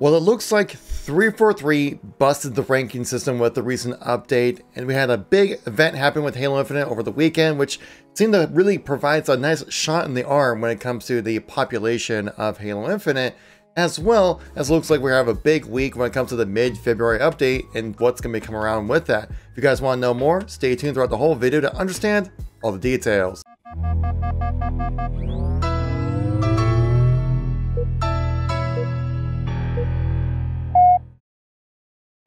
Well, it looks like 343 busted the ranking system with the recent update, and we had a big event happen with Halo Infinite over the weekend, which seemed to really provide a nice shot in the arm when it comes to the population of Halo Infinite, as well as looks like we have a big week when it comes to the mid-February update and what's going to be coming around with that. If you guys want to know more, stay tuned throughout the whole video to understand all the details.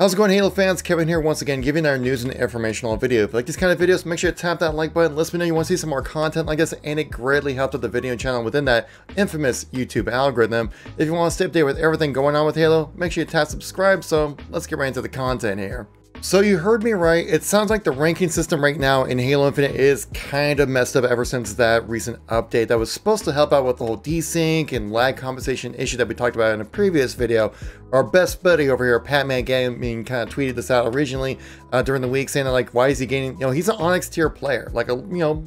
How's it going Halo fans? Kevin here once again giving our news and informational video. If you like these kind of videos, make sure to tap that like button. Let me know you want to see some more content like this and it greatly helps with the video channel within that infamous YouTube algorithm. If you want to stay updated with everything going on with Halo, make sure you tap subscribe. So let's get right into the content here. So you heard me right, it sounds like the ranking system right now in Halo Infinite is kind of messed up ever since that recent update that was supposed to help out with the whole desync and lag compensation issue that we talked about in a previous video. Our best buddy over here, Patman Gaming, kind of tweeted this out originally uh, during the week saying that like, why is he gaining, you know, he's an Onyx tier player, like a, you know,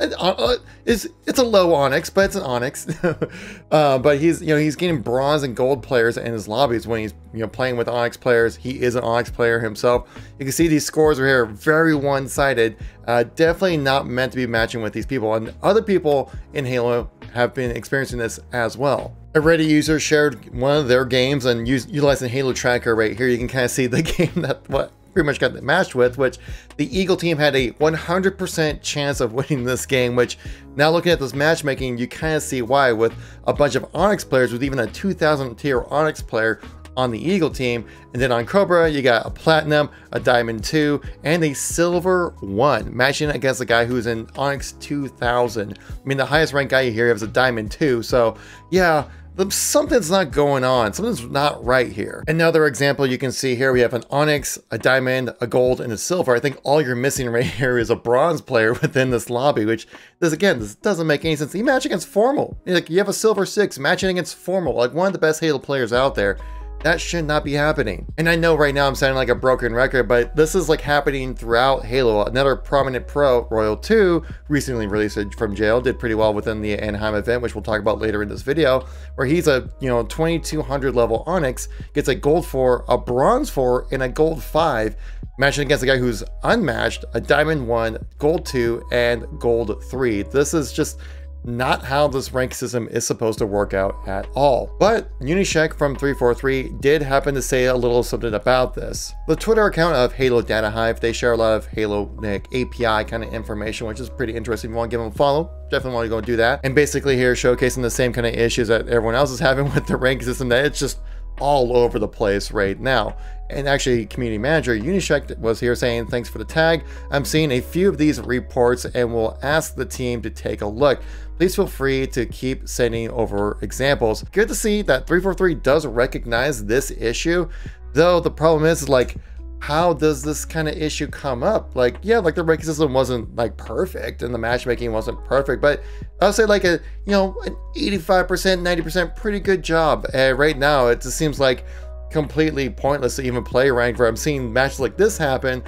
it's it's a low onyx, but it's an onyx. uh, but he's you know he's getting bronze and gold players in his lobbies when he's you know playing with onyx players. He is an onyx player himself. You can see these scores are here very one-sided. Uh, definitely not meant to be matching with these people. And other people in Halo have been experiencing this as well. A Reddit user shared one of their games and utilizing Halo Tracker right here. You can kind of see the game that what pretty much got matched with, which the Eagle team had a 100% chance of winning this game, which now looking at this matchmaking, you kind of see why with a bunch of Onyx players with even a 2000 tier Onyx player on the Eagle team. And then on Cobra, you got a Platinum, a Diamond 2, and a Silver 1, matching against a guy who's in Onyx 2000. I mean, the highest ranked guy hear is a Diamond 2. So yeah, something's not going on. Something's not right here. Another example you can see here, we have an onyx, a diamond, a gold, and a silver. I think all you're missing right here is a bronze player within this lobby, which this again, this doesn't make any sense. You match against formal. Like you have a silver six matching against formal, like one of the best Halo players out there. That should not be happening. And I know right now I'm sounding like a broken record, but this is like happening throughout Halo. Another prominent pro, Royal 2, recently released from jail, did pretty well within the Anaheim event, which we'll talk about later in this video, where he's a, you know, 2200 level Onyx, gets a gold 4, a bronze 4, and a gold 5, matching against a guy who's unmatched, a diamond 1, gold 2, and gold 3. This is just not how this rank system is supposed to work out at all. But Unyshek from 343 did happen to say a little something about this. The Twitter account of Halo Data Hive, they share a lot of Halo like, API kind of information, which is pretty interesting. If you want to give them a follow, definitely want to go do that. And basically here showcasing the same kind of issues that everyone else is having with the rank system, that it's just all over the place right now. And actually, community manager Unyshek was here saying, thanks for the tag. I'm seeing a few of these reports and will ask the team to take a look. Please feel free to keep sending over examples. Good to see that 343 does recognize this issue, though the problem is like, how does this kind of issue come up? Like, yeah, like the ranking system wasn't like perfect and the matchmaking wasn't perfect, but I'll say like a, you know, an 85%, 90% pretty good job. And right now, it just seems like completely pointless to even play ranked where I'm seeing matches like this happen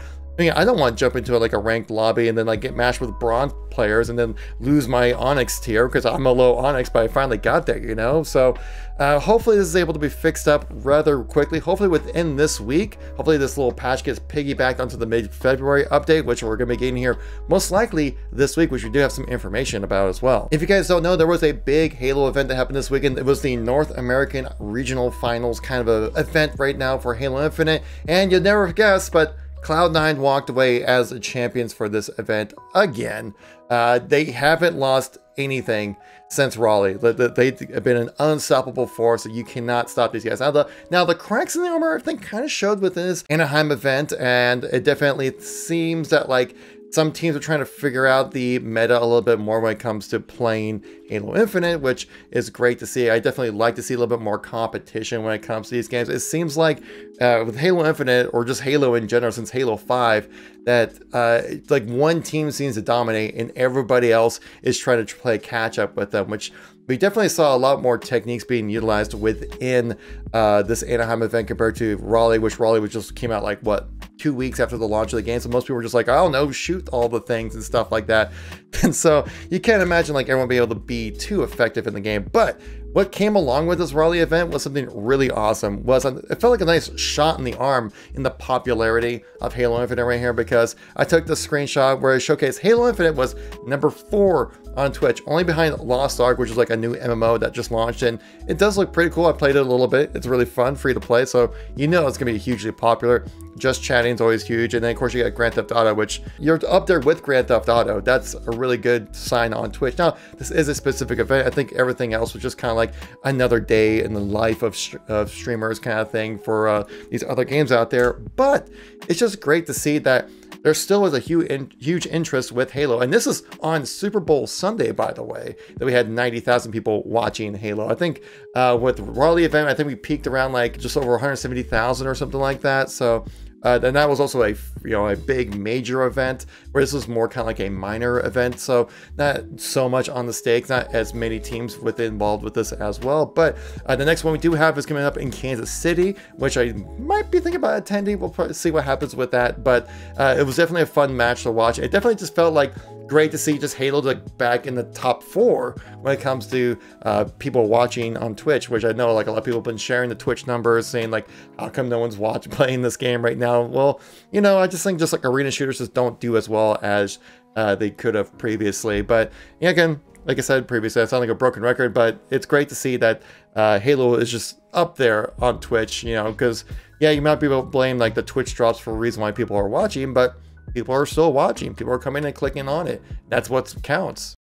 I don't want to jump into like a ranked lobby and then like get matched with bronze players and then lose my Onyx tier because I'm a low Onyx, but I finally got there, you know? So uh, hopefully this is able to be fixed up rather quickly. Hopefully within this week, hopefully this little patch gets piggybacked onto the mid-February update, which we're going to be getting here most likely this week, which we do have some information about as well. If you guys don't know, there was a big Halo event that happened this weekend. It was the North American Regional Finals kind of a event right now for Halo Infinite. And you'd never guess, but Cloud9 walked away as champions for this event again. Uh, they haven't lost anything since Raleigh. They've been an unstoppable force. You cannot stop these guys. Now the now the cracks in the armor, I think, kind of showed within this Anaheim event, and it definitely seems that like some teams are trying to figure out the meta a little bit more when it comes to playing Halo Infinite, which is great to see. I definitely like to see a little bit more competition when it comes to these games. It seems like uh, with Halo Infinite, or just Halo in general, since Halo 5, that uh, like one team seems to dominate and everybody else is trying to play catch up with them, which we definitely saw a lot more techniques being utilized within uh, this Anaheim event compared to Raleigh, which Raleigh was just came out like what two weeks after the launch of the game. So most people were just like, I don't know, shoot all the things and stuff like that. And so you can't imagine like everyone being able to be too effective in the game. But what came along with this Raleigh event was something really awesome. Was It felt like a nice shot in the arm in the popularity of Halo Infinite right here because I took the screenshot where it showcased Halo Infinite was number four on Twitch, only behind Lost Ark, which is like a new MMO that just launched, and it does look pretty cool. I played it a little bit. It's really fun, free to play, so you know it's gonna be hugely popular. Just chatting is always huge, and then of course you got Grand Theft Auto, which you're up there with Grand Theft Auto. That's a really good sign on Twitch. Now, this is a specific event. I think everything else was just kind of like another day in the life of, of streamers kind of thing for uh, these other games out there. But it's just great to see that there still is a huge, in, huge interest with Halo. And this is on Super Bowl Sunday, by the way, that we had 90,000 people watching Halo. I think uh, with the Raleigh event, I think we peaked around like just over 170,000 or something like that. So uh, and that was also a you know a big major event, where this was more kind of like a minor event. So not so much on the stakes, not as many teams with involved with this as well. But uh, the next one we do have is coming up in Kansas City, which I might be thinking about attending. We'll see what happens with that. But uh, it was definitely a fun match to watch. It definitely just felt like great to see just Halo like back in the top four when it comes to uh, people watching on Twitch, which I know like a lot of people have been sharing the Twitch numbers saying like, how come no one's watching playing this game right now? Well, you know, I just think just like arena shooters just don't do as well as uh, they could have previously. But yeah, again, like I said previously, I sound like a broken record, but it's great to see that uh, Halo is just up there on Twitch, you know, because yeah, you might be able to blame like the Twitch drops for a reason why people are watching, but people are still watching. People are coming and clicking on it. That's what counts.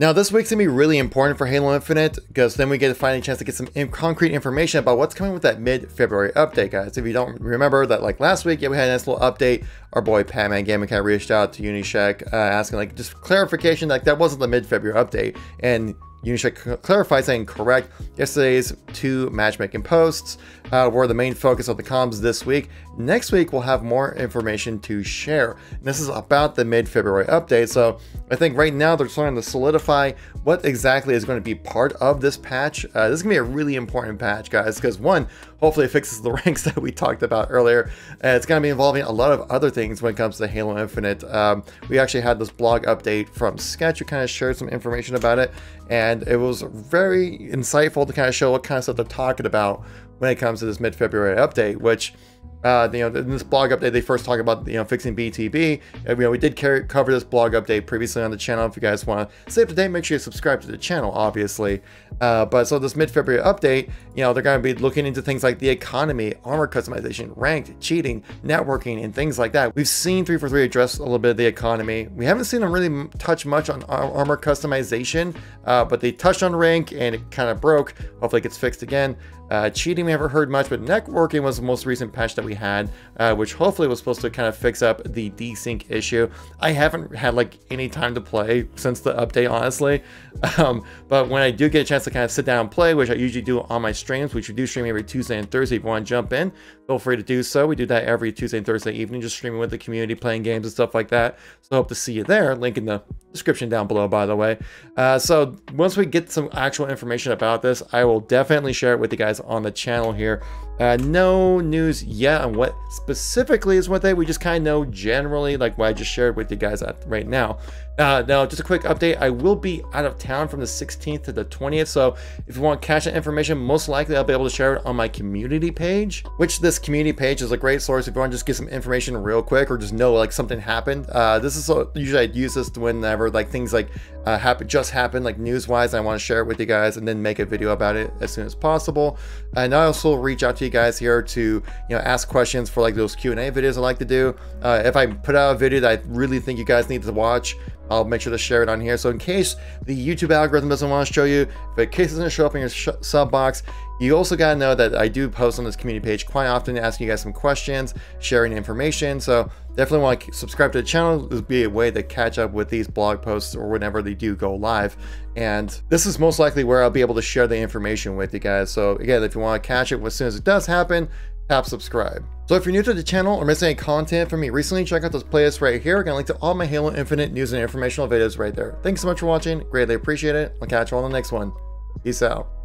Now, this week's gonna be really important for Halo Infinite because then we get a finally chance to get some concrete information about what's coming with that mid-February update, guys. If you don't remember that, like last week, yeah, we had a nice little update. Our boy Patman Gaming kind reached out to Unyshek uh, asking like just clarification, like that wasn't the mid-February update, and Unyshek clarified saying correct. Yesterday's two matchmaking posts uh, were the main focus of the comms this week. Next week, we'll have more information to share. And this is about the mid-February update, so I think right now they're starting to solidify what exactly is going to be part of this patch. Uh, this is going to be a really important patch, guys, because one, hopefully it fixes the ranks that we talked about earlier. Uh, it's going to be involving a lot of other things when it comes to Halo Infinite. Um, we actually had this blog update from Sketch who kind of shared some information about it, and it was very insightful to kind of show what kind of stuff they're talking about when it comes to this mid-February update, which uh, you know, in this blog update, they first talk about, you know, fixing BTB. You know, we did carry, cover this blog update previously on the channel. If you guys want to stay up to date, make sure you subscribe to the channel, obviously. Uh, but so this mid-February update, you know, they're going to be looking into things like the economy, armor customization, ranked, cheating, networking, and things like that. We've seen 343 address a little bit of the economy. We haven't seen them really touch much on armor customization, uh, but they touched on rank and it kind of broke. Hopefully it gets fixed again. Uh, cheating we haven't heard much, but networking was the most recent patch that we had, uh, which hopefully was supposed to kind of fix up the desync issue. I haven't had like any time to play since the update, honestly. Um, but when I do get a chance to kind of sit down and play, which I usually do on my streams, which we do stream every Tuesday and Thursday. If you want to jump in, feel free to do so. We do that every Tuesday and Thursday evening, just streaming with the community, playing games and stuff like that. So hope to see you there. Link in the description down below, by the way. Uh, so once we get some actual information about this, I will definitely share it with you guys on the channel here. Uh, no news yet on what specifically is what they, we just kind of know generally, like what I just shared with you guys at right now. Uh, now, just a quick update, I will be out of town from the 16th to the 20th, so if you want to catch that information, most likely I'll be able to share it on my community page, which this community page is a great source if you want to just get some information real quick or just know like something happened. Uh, this is so, usually I use this whenever like things like uh, happen, just happen like news-wise, I want to share it with you guys and then make a video about it as soon as possible. And I also reach out to you guys here to you know ask questions for like those Q&A videos I like to do. Uh, if I put out a video that I really think you guys need to watch, I'll make sure to share it on here. So in case the YouTube algorithm doesn't want to show you, if it case doesn't show up in your sub box, you also got to know that I do post on this community page quite often asking you guys some questions, sharing information. So definitely want to subscribe to the channel. This would be a way to catch up with these blog posts or whenever they do go live. And this is most likely where I'll be able to share the information with you guys. So again, if you want to catch it as soon as it does happen, tap subscribe. So if you're new to the channel or missing any content from me recently, check out those playlists right here. I'm gonna link to all my Halo Infinite news and informational videos right there. Thanks so much for watching. Greatly appreciate it. I'll catch you all on the next one. Peace out.